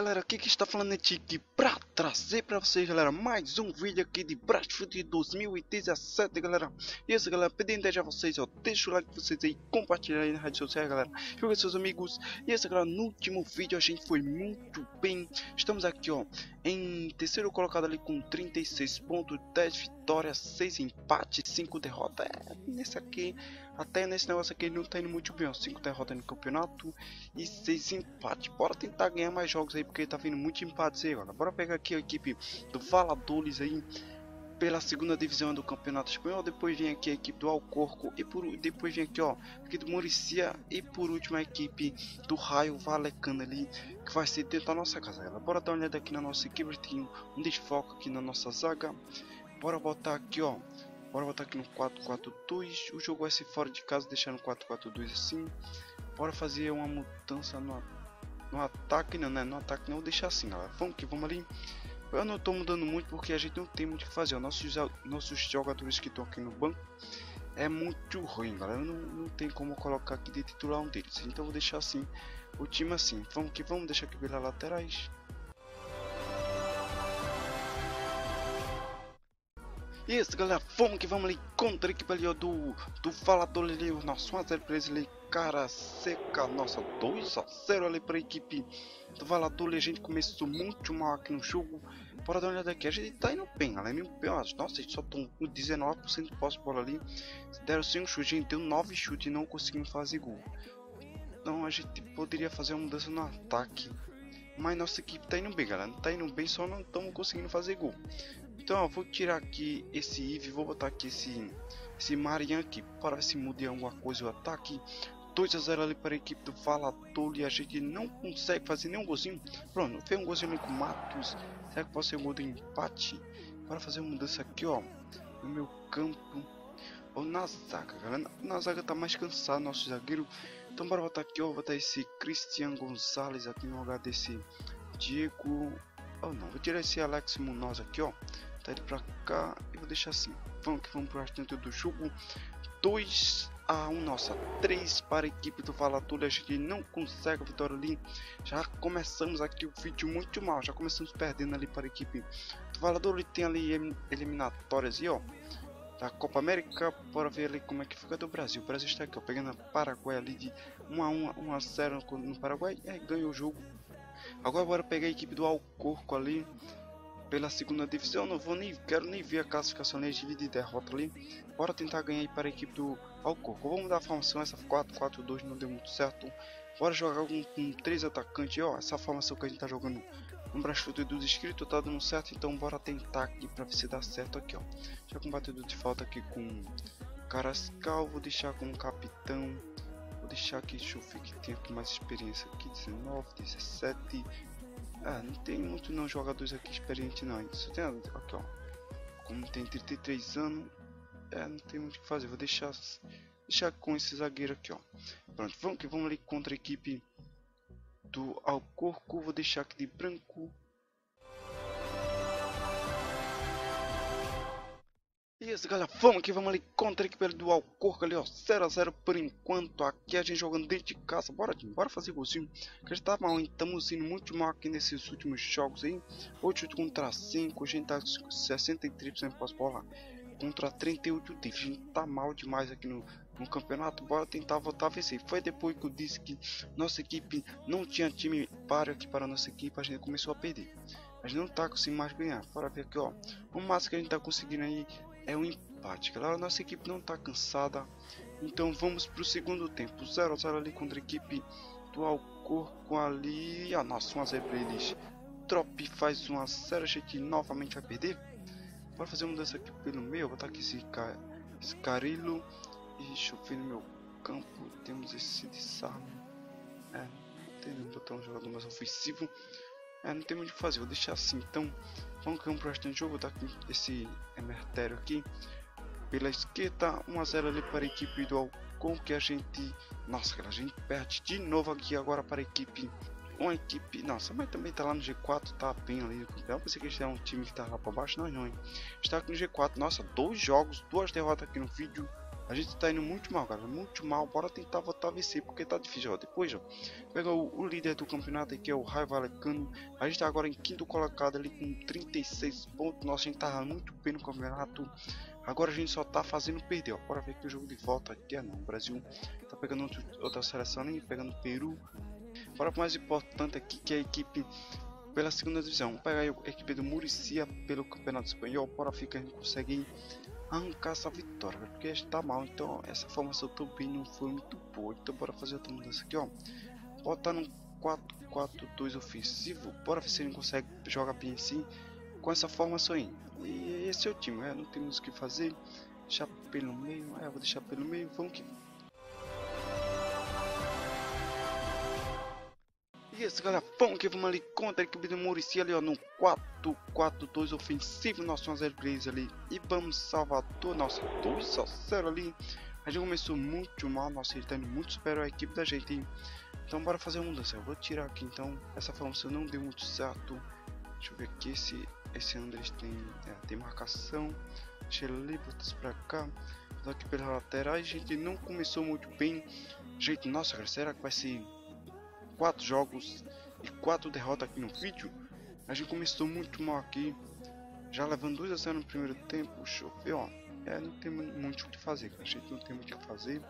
galera, aqui que está falando é Tiki pra trazer pra vocês galera? Mais um vídeo aqui de Brasfoot 2017 galera E isso galera, pedindo desde a vocês, ó, deixa o like de vocês aí, compartilha aí nas redes sociais galera. Joga seus amigos, e isso galera, no último vídeo a gente foi muito bem. Estamos aqui ó, em terceiro colocado ali com 36 pontos, 10 vitórias, 6 empates, 5 derrotas. É, nesse aqui, até nesse negócio aqui não tá indo muito bem ó, 5 derrotas no campeonato e 6 empates. Bora tentar ganhar mais jogos aí porque tá vindo muito empates aí agora Bora pegar aqui a equipe do Valadores aí pela segunda divisão do Campeonato Espanhol, depois vem aqui a equipe do Alcorco e por depois vem aqui ó, aqui do Muricia e por último a equipe do Raio Valecano ali, que vai ser dentro da nossa casa. Galera. Bora dar uma olhada aqui na nossa equipe, tem um desfoque aqui na nossa zaga. Bora botar aqui ó, bora botar aqui no 4-4-2, o jogo vai ser fora de casa, deixando 4-4-2 assim. Bora fazer uma mudança no, no ataque, não, né? No ataque não, deixar assim, galera. Vamos que vamos ali. Eu não estou mudando muito porque a gente não tem muito o que fazer. Nossos, nossos jogadores que estão aqui no banco é muito ruim, galera. Não, não tem como colocar aqui de titular um deles. Então vou deixar assim o time assim. Vamos que vamos deixar aqui pelas laterais. Isso galera, vamos que vamos ali contra a equipe ali ó, do, do Falador ali, o nosso 1x0 pra eles ali, cara seca, nossa 2x0 ali pra equipe do Valador, a gente começou muito mal aqui no jogo, bora dar uma olhada aqui, a gente tá indo bem, galera, indo bem, nossa, a gente só estão com 19% de posse bola ali, deram 5 chutes, a gente deu 9 chutes e não conseguimos fazer gol, então a gente poderia fazer uma mudança no ataque, mas nossa equipe tá indo bem, galera, tá indo bem, só não estamos conseguindo fazer gol. Então, eu vou tirar aqui esse Eve, vou botar aqui esse, esse Marian aqui para se muda alguma coisa o ataque. 2 a 0 ali para a equipe do Falador e a gente não consegue fazer nenhum golzinho. Pronto, fez um golzinho com Matos. Será que pode ser um gol de empate? Para fazer uma mudança aqui, ó, no meu campo. Ou na zaga, galera. Na, zaga tá mais cansado nosso zagueiro. Então bora botar aqui, ó, vou botar esse Cristian Gonzalez aqui no lugar desse Diego. Oh não, vou tirar esse Alex Munoz aqui, ó tá ele pra cá e vou deixar assim. Vamos que vamos pro restante do jogo. 2 a 1, nossa, 3 para a equipe do Valador. A gente não consegue a vitória ali. Já começamos aqui o vídeo muito mal. Já começamos perdendo ali para a equipe do Valador. Ele tem ali eliminatórias aí, ó. Da Copa América, bora ver ali como é que fica do Brasil. O Brasil está aqui, ó, pegando a Paraguai ali de 1 a 1, 1 a 0 no Paraguai. E aí ganhou o jogo. Agora bora pegar a equipe do Alcorco ali pela segunda divisão. Não vou nem quero nem ver a classificação nem de derrota ali. Bora tentar ganhar para a equipe do Alcorco. Vamos dar a formação. Essa 4-4-2 não deu muito certo. Bora jogar com, com três atacantes. Ó, essa formação que a gente tá jogando no Brasfoot dos inscritos tá dando certo. Então bora tentar aqui para ver se dá certo aqui, ó. Já com de falta aqui com Carascal. Vou deixar como capitão. Vou deixar aqui, deixa eu ver que tem aqui mais experiência aqui, 19, 17, ah, não tem muito não jogadores aqui experientes não. Só tem aqui ó. Como tem 33 anos, é, não tem muito o que fazer. Vou deixar deixar com esse zagueiro aqui ó. Pronto, vamos que vamos ali contra a equipe do Alcorco. Vou deixar aqui de branco. Isso galera, vamos aqui, vamos ali contra a equipe do Alcorca ali ó, 0x0 por enquanto, aqui a gente jogando dentro de casa, bora bora fazer golzinho, que a gente tá mal, estamos indo muito mal aqui nesses últimos jogos aí, 8 contra 5, a gente tá 63% pós-bola, contra 38 de a gente tá mal demais aqui no, no campeonato, bora tentar voltar a vencer, foi depois que eu disse que nossa equipe não tinha time para aqui para nossa equipe, a gente começou a perder. A gente não tá conseguindo mais ganhar. Bora ver aqui, ó. O máximo que a gente tá conseguindo aí é um empate. Galera, nossa equipe não está cansada. Então vamos para o segundo tempo. 0 a 0 ali contra a equipe do Alcorco ali. Ah, nossa, 1 a 0 para eles. Trop faz 1 a 0 A gente novamente vai perder. Bora fazer uma mudança aqui pelo meio. Vou botar aqui esse, car esse Carilo. E deixa eu ver no meu campo. Temos esse desarme. É, tem um botar um jogador mais ofensivo. É, não tem muito o que fazer, vou deixar assim. Então, vamos criar um bastante jogo. Vou dar aqui esse Emertério aqui. Pela esquerda, 1x0 ali para a equipe do Alcon. Que a gente. Nossa, cara, a gente perde de novo aqui agora para a equipe. Uma equipe. Nossa, mas também tá lá no G4, tá bem ali no campeonato. Pensei que este era um time que tá lá para baixo. Não, não, hein? Está aqui no G4. Nossa, dois jogos, duas derrotas aqui no vídeo. A gente tá indo muito mal, cara. Muito mal. Bora tentar voltar a vencer, porque tá difícil. Ó. Depois, ó. Pega o, o líder do campeonato aqui, é o Raio Valecano. A gente tá agora em quinto colocado ali com 36 pontos. Nossa, a gente tava muito bem no campeonato. Agora a gente só tá fazendo perder, ó. Bora ver que o jogo de volta aqui é não. O Brasil tá pegando outro, outra seleção ali, pegando Peru. Bora pro mais importante aqui, que é a equipe pela segunda divisão. Pegar a equipe do Muricia pelo Campeonato Espanhol. Bora ficar a gente consegue arrancar essa vitória, porque está mal. Então essa formação também não foi muito boa. Então bora fazer outra mudança aqui, ó. Botar no 4-4-2 ofensivo. Bora ver se ele consegue jogar bem assim com essa formação aí. E esse é o time, é, não temos o que fazer. Deixar pelo meio, é, vou deixar pelo meio, vamos que isso galera, que vamos ali contra a equipe do Murici ali ó, no 4-4-2 ofensivo, nosso 1x0 ali. E vamos Salvador, nossa 2 a 0 ali, a gente começou muito mal, nossa ele tá indo muito superior a equipe da gente, hein? então bora fazer uma mudança, eu vou tirar aqui então, essa formação não deu muito certo, deixa eu ver aqui se esse Andres tem, é, tem marcação, deixa ele botar isso pra cá, aqui pela lateral, a gente não começou muito bem, gente, nossa será que vai ser quatro jogos e quatro derrotas aqui no vídeo. A gente começou muito mal aqui, já levando 2 a 0 no primeiro tempo. Deixa eu ver, ó. É, não tem muito o que fazer, a gente não tem muito o que fazer.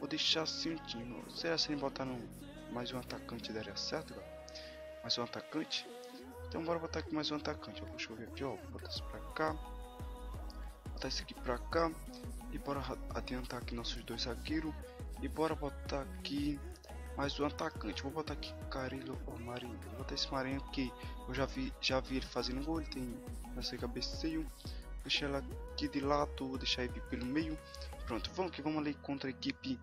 Vou deixar assim o time. Será se botar no, mais um atacante daria certo, cara? Mais um atacante? Então bora botar aqui mais um atacante. Ó. Deixa eu ver aqui, ó. Botar isso pra cá. Botar isso aqui pra cá. E bora adiantar aqui nossos dois zagueiros. E bora botar aqui mais um atacante. Vou botar aqui Carilo ou Marinho. Vou botar esse Marinho porque eu já vi, já vi ele fazendo gol. Ele tem esse cabeceio. Deixar ela aqui de lado, vou deixar ele pelo meio. Pronto, vamos que vamos ali contra a equipe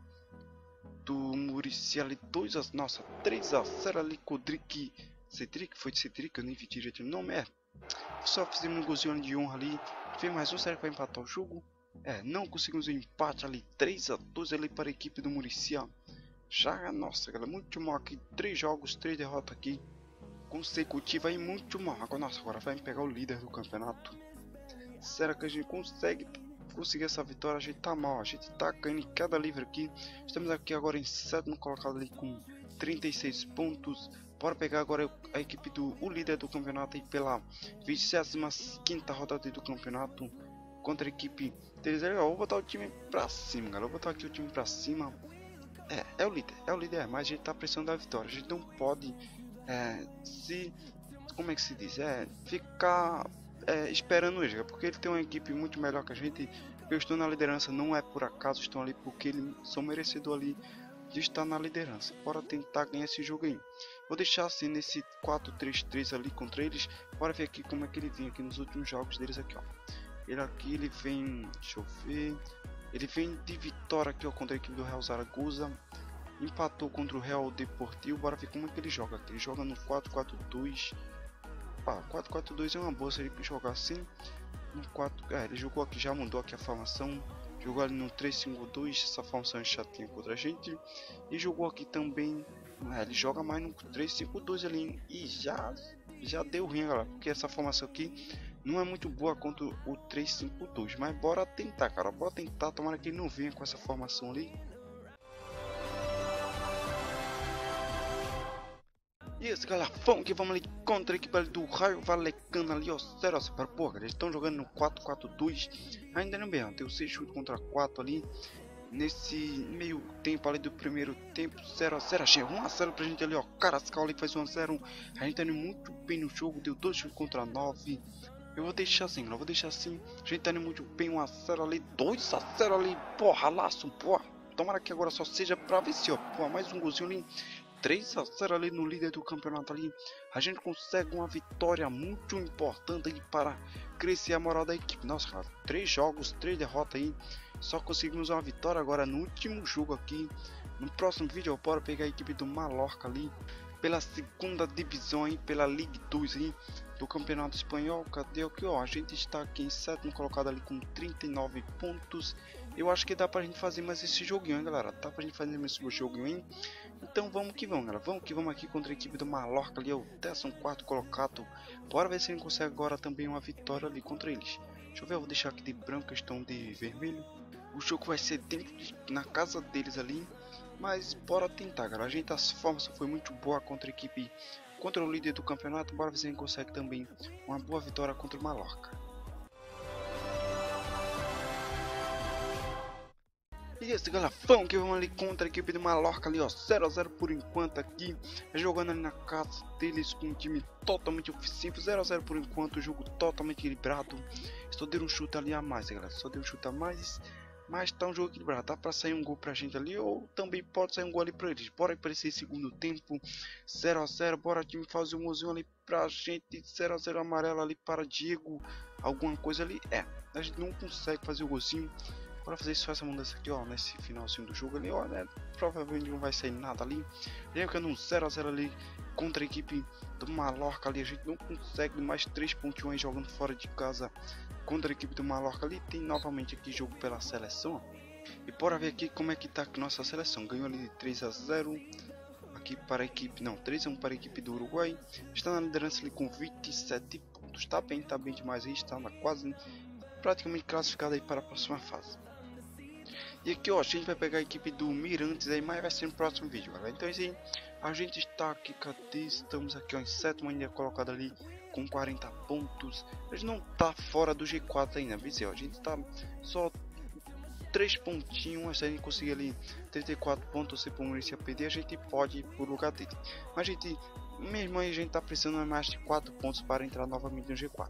do Murici ali 2 a nossa 3 a 0 ali Codric Cedric, foi de Cedric, eu nem vi direito o nome, é. Só fizemos um golzinho de honra ali. Fez mais um, será que vai empatar o jogo? É, não conseguimos um empate ali, 3 a 2 ali para a equipe do Murici. Já, nossa, galera, muito mal aqui. Três jogos, três derrotas aqui. Consecutiva e muito mal. Agora, nossa, agora vai pegar o líder do campeonato. Será que a gente consegue conseguir essa vitória? A gente tá mal, a gente tá caindo em queda livre aqui. Estamos aqui agora em sétimo colocado ali com 36 pontos. Bora pegar agora a equipe do o líder do campeonato aí pela 25 rodada do campeonato contra a equipe deles. Eu vou botar o time pra cima, galera. Eu vou botar aqui o time pra cima. É, é o líder, é o líder, mas a gente tá precisando da vitória. A gente não pode é, se. Como é que se diz? É, ficar é, esperando ele, porque ele tem uma equipe muito melhor que a gente. Eu estou na liderança, não é por acaso, estão ali porque eles são merecedores ali de estar na liderança. Bora tentar ganhar esse jogo aí. Vou deixar assim nesse 4-3-3 ali contra eles. Bora ver aqui como é que ele vem aqui nos últimos jogos deles aqui, ó. Ele aqui, ele vem, deixa eu ver, ele vem de vitória aqui ó, contra a equipe do Real Zaragoza. Empatou contra o Real Deportivo. Bora ver como é que ele joga. Ele joga no 4-4-2. Ah, 4-4-2 é uma boa se ele jogar assim. No 4... É, ele jogou aqui, já mudou aqui a formação. Jogou ali no 3-5-2. Essa formação é chatinha contra a gente. E jogou aqui também. É, ele joga mais no 3-5-2 ali. E já, já deu ruim, galera. Porque essa formação aqui não é muito boa contra o 3-5-2, mas bora tentar, cara. Bora tentar, tomara que ele não venha com essa formação ali. E galera, vamos que vamos ali contra a equipe do Raio Valecano ali, ó, 0 a para porra, eles estão jogando no 4-4-2, ainda não bem, tem o 6 chute contra 4 ali, nesse meio tempo ali do primeiro tempo, 0 a 0 achei 1 a 0 pra gente ali, ó, Carascal ali faz 1 a 0 a gente tá indo muito bem no jogo, deu 2 chutes contra 9, eu vou deixar assim, eu vou deixar assim. A gente tá indo muito bem, 1x0 ali, 2x0 ali, porra, laço, porra. Tomara que agora só seja pra vencer, ó. Porra, mais um golzinho ali. 3x0 ali no líder do campeonato ali. A gente consegue uma vitória muito importante aí para crescer a moral da equipe. Nossa, cara, 3 jogos, 3 derrotas aí. Só conseguimos uma vitória agora no último jogo aqui. No próximo vídeo eu bora pegar a equipe do Mallorca ali. Pela segunda divisão aí, pela League 2 aí do Campeonato Espanhol. Cadê o que? Ó, a gente está aqui em sétimo colocado ali com 39 pontos. Eu acho que dá pra gente fazer mais esse joguinho, hein, galera. Dá pra gente fazer mais esse joguinho, hein? Então vamos que vamos, galera. Vamos que vamos aqui contra a equipe do Mallorca ali, é o 14 colocado. Bora ver se a gente consegue agora também uma vitória ali contra eles. Deixa eu ver, eu vou deixar aqui de branco, questão de vermelho. O jogo vai ser dentro de, na casa deles ali. Mas bora tentar, galera. A gente, as formas foi muito boa contra a equipe, contra o líder do campeonato. Bora ver se a gente consegue também uma boa vitória contra o Mallorca. E esse galafão que vamos ali contra a equipe do Mallorca ali, ó, 0x0 por enquanto aqui, jogando ali na casa deles com um time totalmente ofensivo, 0x0 por enquanto, jogo totalmente equilibrado, só deu um chute ali a mais, galera, só deu um chute a mais, mas tá um jogo equilibrado, dá pra sair um gol pra gente ali, ou também pode sair um gol ali pra eles, bora para esse segundo tempo, 0x0, bora time fazer um golzinho ali pra gente, 0x0 amarelo ali para Diego, alguma coisa ali, é, a gente não consegue fazer o golzinho, Bora fazer só essa mudança aqui, ó, nesse finalzinho do jogo ali, ó, né? Provavelmente não vai sair nada ali. Lembrando um 0x0 ali contra a equipe do Mallorca ali. A gente não consegue mais 3 pontos jogando fora de casa contra a equipe do Mallorca ali. Tem novamente aqui jogo pela seleção. E bora ver aqui como é que tá nossa seleção. Ganhou ali de 3 a 0 aqui para a equipe, não, 3 a 1 para a equipe do Uruguai. Está na liderança ali com 27 pontos. Tá bem, tá bem demais aí, está quase praticamente classificado aí para a próxima fase. E aqui ó, a gente vai pegar a equipe do Mirantes aí, mas vai ser no próximo vídeo, galera. Então assim, a gente está aqui, cadê? Estamos aqui ó, em sétima ainda colocado ali com 40 pontos. A gente não tá fora do G4 ainda, viu? A gente tá só 3 pontinhos, se a gente conseguir ali 34 pontos, se por Maurício perder, a gente pode ir por lugar dele. Mas a gente, mesmo aí, a gente tá precisando mais de 4 pontos para entrar novamente no G4.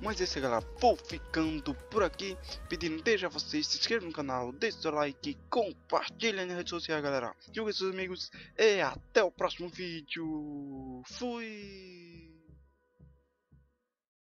Mas é isso galera, vou ficando por aqui, pedindo desde a vocês, se inscrevam no canal, deixe seu like, compartilhem nas redes sociais galera, divulgue seus amigos e até o próximo vídeo, fui!